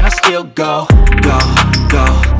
and I still go, go, go.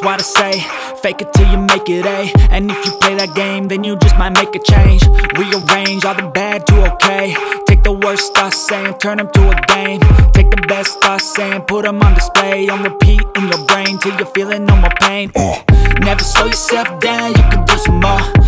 that's why they say, fake it till you make it A. And if you play that game, then you just might make a change. Rearrange all the bad to okay. Take the worst thoughts saying, turn them to a game. Take the best thoughts saying, put them on display. On repeat in your brain till you're feeling no more pain. Uh. Never slow yourself down, you can do some more.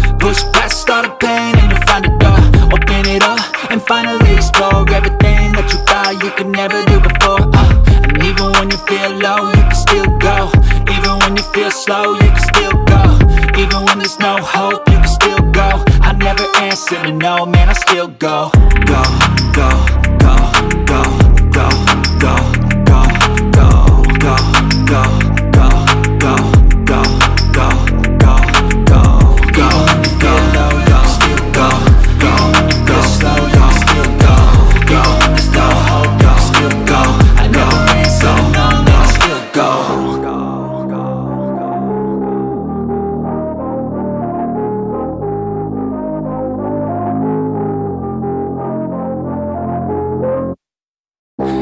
know, man, I still go, go, go.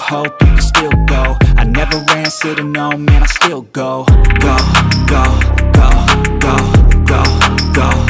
hope, you can still go. I never answer to no, man, I still go, go, go, go, go, go, go,